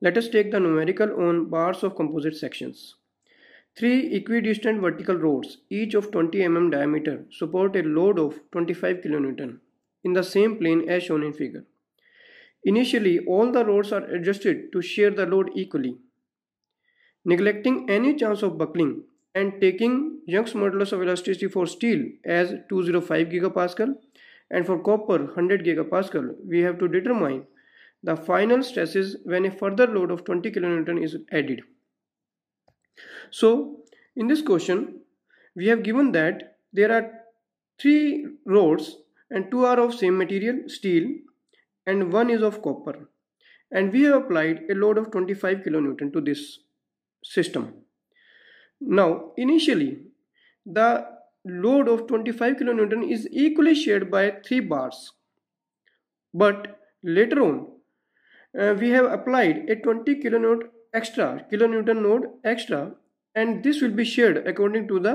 Let us take the numerical on bars of composite sections. Three equidistant vertical rods, each of 20 mm diameter, support a load of 25 kN in the same plane as shown in figure. Initially, all the rods are adjusted to share the load equally. Neglecting any chance of buckling and taking Young's modulus of elasticity for steel as 205 gigapascal and for copper 100 gigapascal, we have to determine the final stress is when a further load of 20 kilonewton is added. So in this question we have given that there are three rods and two are of same material steel and one is of copper and we have applied a load of 25 kilonewton to this system. Now initially the load of 25 kilonewton is equally shared by three bars but later on uh, we have applied a 20 kilonewton extra kilonewton load extra and this will be shared according to the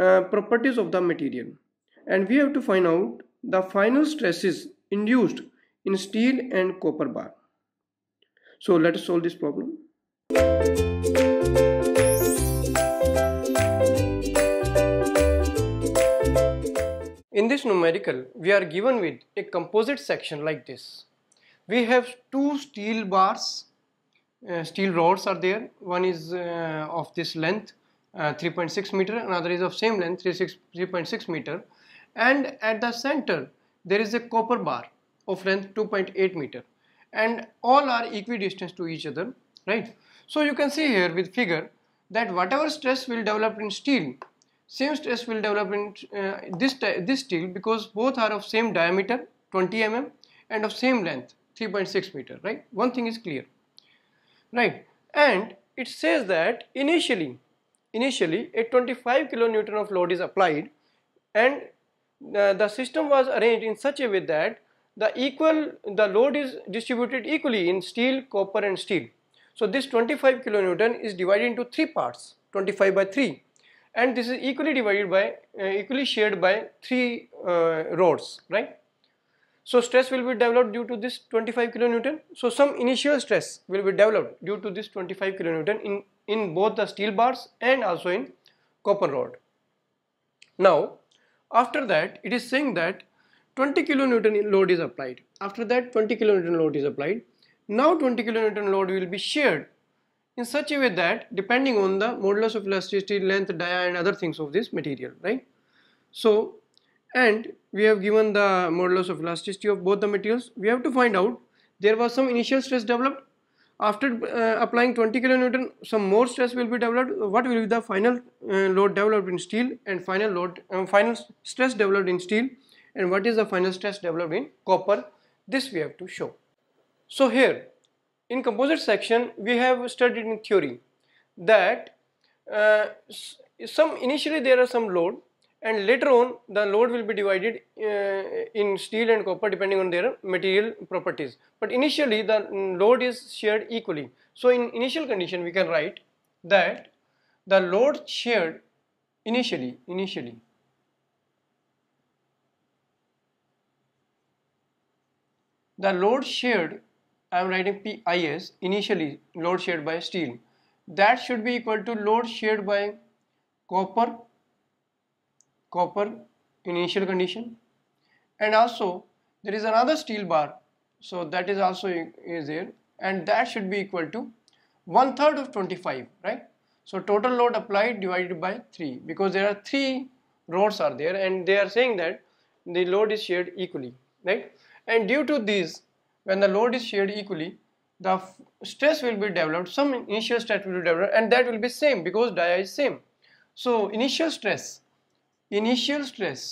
uh, properties of the material. And we have to find out the final stresses induced in steel and copper bar. So let us solve this problem. In this numerical we are given with a composite section like this we have two steel bars uh, steel rods are there. One is uh, of this length uh, 3.6 meter. Another is of same length 3.6 meter. And at the center there is a copper bar of length 2.8 meter. And all are equidistant to each other right? So you can see here with figure that whatever stress will develop in steel same stress will develop in uh, this this steel because both are of same diameter 20 mm and of same length 3.6 meter right? One thing is clear right? And it says that initially initially a 25 kilonewton of load is applied and uh, the system was arranged in such a way that the equal the load is distributed equally in steel copper and steel. So this 25 kilonewton is divided into three parts 25 by 3 and this is equally divided by uh, equally shared by three uh, rods right so stress will be developed due to this 25 kilonewton. So some initial stress will be developed due to this 25 kilonewton in, in both the steel bars and also in copper rod. Now after that it is saying that 20 kilonewton load is applied. After that 20 kilonewton load is applied. Now 20 kilonewton load will be shared in such a way that depending on the modulus of elasticity, length, dia and other things of this material, right? So and we have given the modulus of elasticity of both the materials. We have to find out there was some initial stress developed. After uh, applying 20 kilonewton some more stress will be developed. What will be the final uh, load developed in steel and final load uh, final stress developed in steel? And what is the final stress developed in copper? This we have to show. So here in composite section we have studied in theory that uh, some initially there are some load and later on the load will be divided uh, in steel and copper depending on their material properties. But initially the load is shared equally. So in initial condition we can write that the load shared initially initially the load shared I am writing PIS initially load shared by steel. That should be equal to load shared by copper copper initial condition. And also there is another steel bar. So that is also is there. And that should be equal to one third of 25 right? So total load applied divided by 3 because there are three rods are there and they are saying that the load is shared equally right? And due to this when the load is shared equally the stress will be developed some initial stress will be developed and that will be same because dia is same. So initial stress initial stress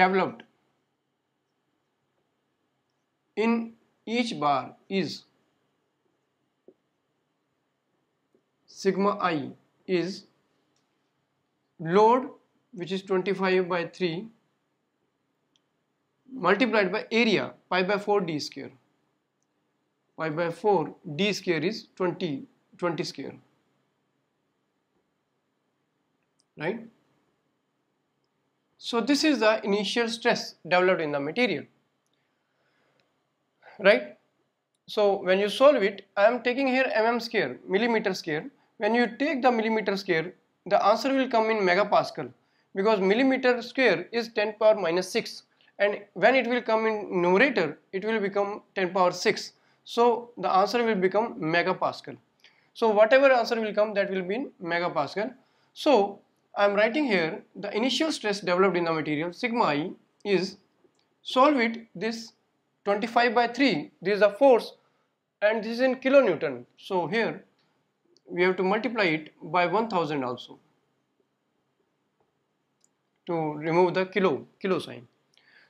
developed in each bar is sigma i is load which is 25 by 3 multiplied by area pi by 4 d square. Pi by 4 d square is 20 20 square right? So this is the initial stress developed in the material. right so when you solve it I am taking here mm square millimeter square when you take the millimeter square the answer will come in megapascal because millimeter square is 10 power minus 6 and when it will come in numerator it will become 10 power 6 so the answer will become megapascal so whatever answer will come that will be in megapascal so I am writing here the initial stress developed in the material sigma i is solve it this 25 by 3 this is a force and this is in kilonewton. So here we have to multiply it by 1000 also to remove the kilo kilo sign.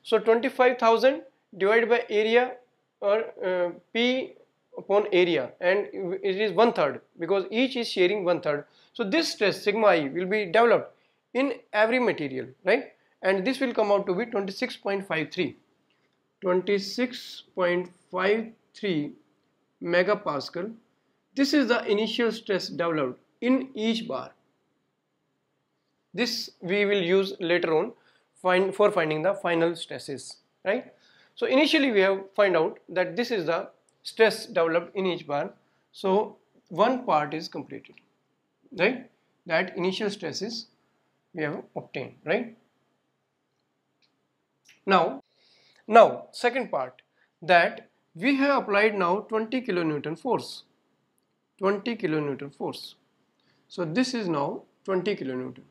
So 25000 divided by area or uh, p upon area and it is one third because each is sharing one third. So this stress sigma i will be developed in every material right? And this will come out to be 26.53 26.53 megapascal. This is the initial stress developed in each bar. This we will use later on find for finding the final stresses right? So initially we have find out that this is the stress developed in each bar. So one part is completed right? That initial stresses we have obtained right? Now now second part that we have applied now 20 kilonewton force 20 kilonewton force. So this is now 20 kilonewton.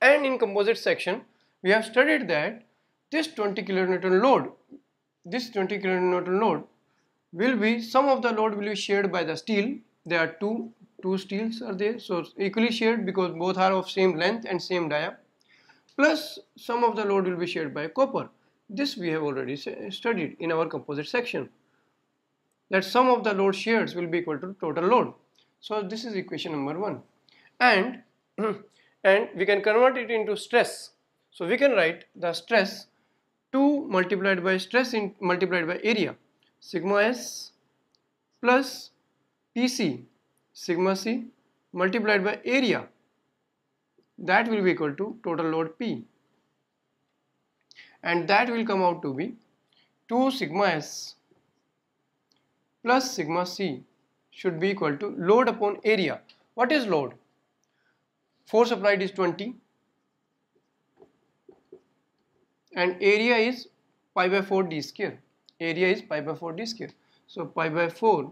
And in composite section we have studied that this 20 kilonewton load this 20 kilonewton load will be some of the load will be shared by the steel. There are two two steels are there so equally shared because both are of same length and same dia. Plus some of the load will be shared by copper. This we have already studied in our composite section that some of the load shares will be equal to total load. So this is equation number one. And and we can convert it into stress. So we can write the stress 2 multiplied by stress in multiplied by area sigma s plus pc sigma c multiplied by area that will be equal to total load p. And that will come out to be 2 sigma s plus sigma c should be equal to load upon area. What is load? Force applied is 20 and area is pi by 4 d square. Area is pi by 4 d square. So pi by 4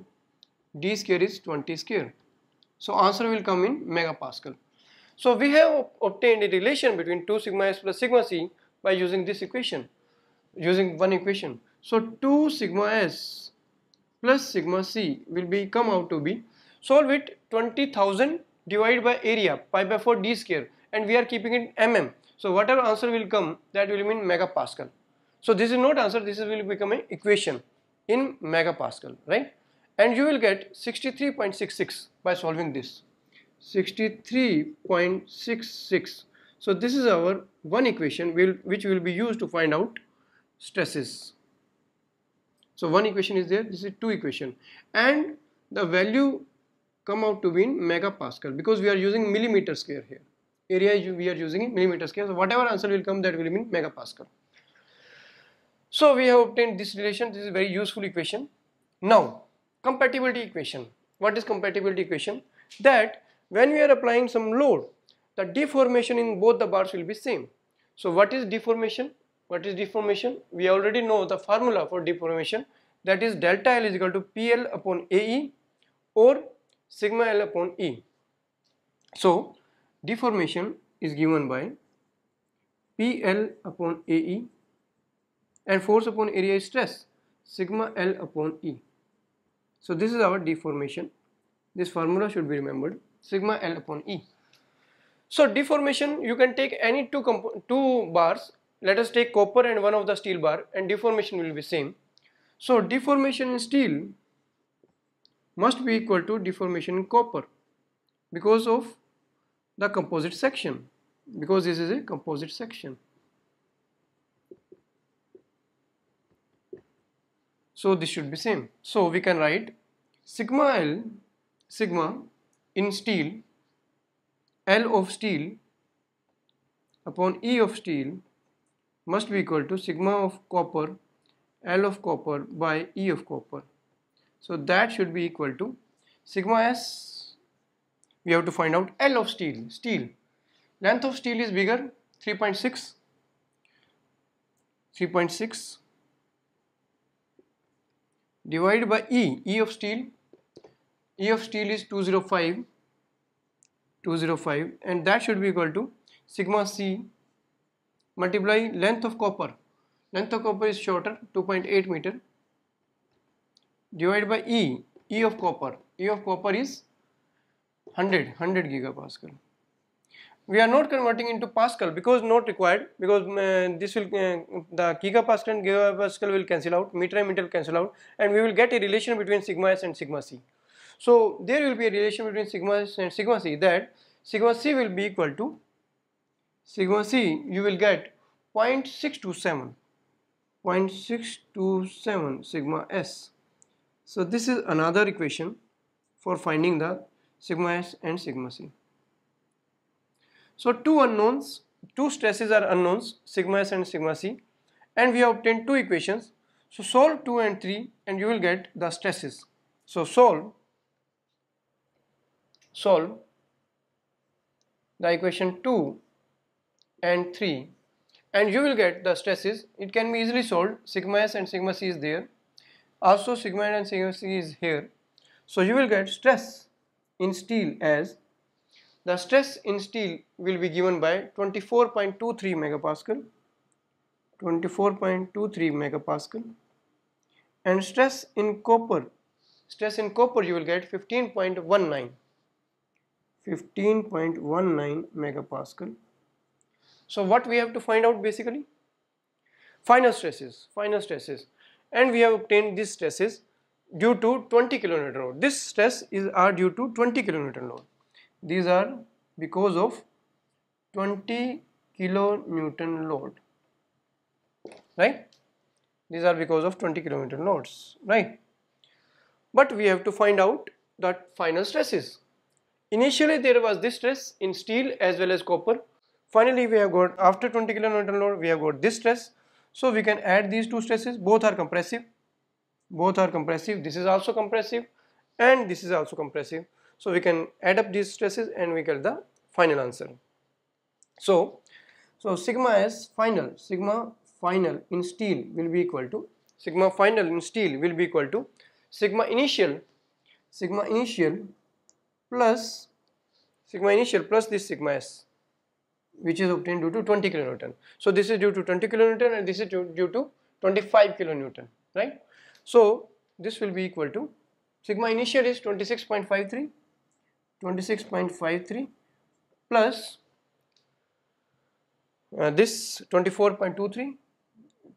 d square is 20 square. So answer will come in megapascal. So we have obtained a relation between 2 sigma s plus sigma c by using this equation using one equation. So 2 sigma s plus sigma c will be come out to be solve it 20000 divided by area pi by 4 d square. And we are keeping it mm so whatever answer will come that will mean megapascal. So this is not answer this will become an equation in megapascal right? And you will get 63.66 by solving this. 63.66 so this is our one equation will which will be used to find out stresses. So one equation is there this is two equation. And the value come out to be in megapascal because we are using millimeter square here area we are using in millimeter square so whatever answer will come that will be in megapascal so we have obtained this relation. This is very useful equation. Now compatibility equation. What is compatibility equation? That when we are applying some load the deformation in both the bars will be same. So what is deformation? What is deformation? We already know the formula for deformation. That is delta L is equal to PL upon AE or sigma L upon E. So deformation is given by PL upon AE and force upon area is stress sigma L upon E. So this is our deformation. This formula should be remembered sigma L upon E. So deformation you can take any two two bars let us take copper and one of the steel bar and deformation will be same. So deformation in steel must be equal to deformation in copper because of the composite section because this is a composite section. So this should be same. So we can write sigma L sigma in steel L of steel upon E of steel must be equal to sigma of copper L of copper by E of copper. So that should be equal to sigma S we have to find out L of steel steel. Length of steel is bigger 3.6 3.6 divided by E E of steel. E of steel is 205 205 and that should be equal to sigma C. Multiply length of copper. Length of copper is shorter 2.8 meter. Divided by E E of copper. E of copper is 100 100 gigapascal. We are not converting into pascal because not required because uh, this will uh, the gigapascal and gigapascal will cancel out meter and meter will cancel out and we will get a relation between sigma s and sigma c. So there will be a relation between sigma s and sigma c that sigma c will be equal to sigma c you will get 0.627 0.627 sigma s. So this is another equation for finding the sigma s and sigma c. So two unknowns, two stresses are unknowns, sigma s and sigma c and we have obtained two equations. So solve 2 and 3 and you will get the stresses. So solve, solve the equation 2 and 3 and you will get the stresses. It can be easily solved, sigma s and sigma c is there. Also sigma n and sigma c is here. So you will get stress in steel as the stress in steel will be given by 24.23 megapascal 24.23 megapascal and stress in copper stress in copper you will get 15.19 15.19 megapascal. So what we have to find out basically? Final stresses final stresses. And we have obtained these stresses due to 20 kilonewton load. This stress is are due to 20 kilonewton load. These are because of 20 kilonewton load. Right? These are because of 20 kilonewton loads. Right? But we have to find out that final stresses. Initially there was this stress in steel as well as copper. Finally we have got after 20 kilonewton load we have got this stress. So we can add these two stresses. Both are compressive both are compressive this is also compressive and this is also compressive so we can add up these stresses and we get the final answer. So, so sigma s final, sigma final in steel will be equal to sigma final in steel will be equal to sigma initial sigma initial plus sigma initial plus this sigma s which is obtained due to 20 kilonewton. So this is due to 20 kilonewton and this is due, due to 25 kilonewton right. So this will be equal to sigma initial is 26.53 26.53 plus uh, this 24.23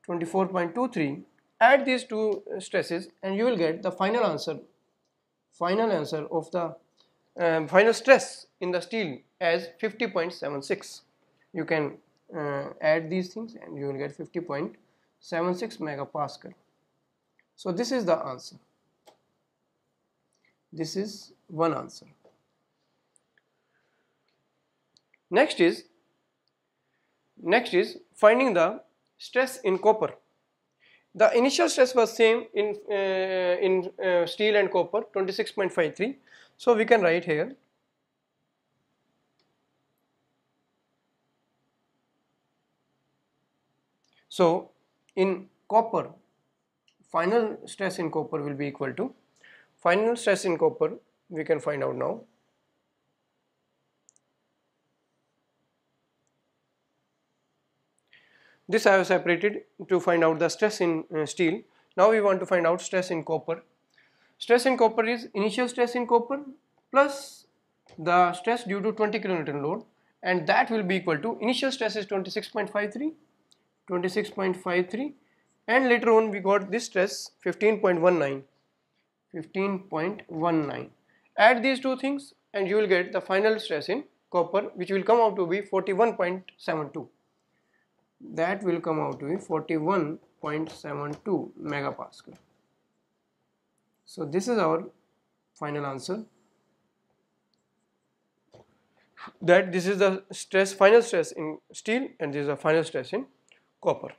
24.23 add these two stresses and you will get the final answer final answer of the um, final stress in the steel as 50.76 you can uh, add these things and you will get 50.76 megapascal so this is the answer this is one answer Next is next is finding the stress in copper. The initial stress was same in uh, in uh, steel and copper 26.53. So we can write here So in copper final stress in copper will be equal to final stress in copper we can find out now This I have separated to find out the stress in uh, steel. Now we want to find out stress in copper. Stress in copper is initial stress in copper plus the stress due to 20 kilonewton load and that will be equal to initial stress is 26.53 26.53 and later on we got this stress 15.19 15.19 add these two things and you will get the final stress in copper which will come out to be 41.72 that will come out to be 41.72 megapascal. So this is our final answer. That this is the stress final stress in steel and this is the final stress in copper.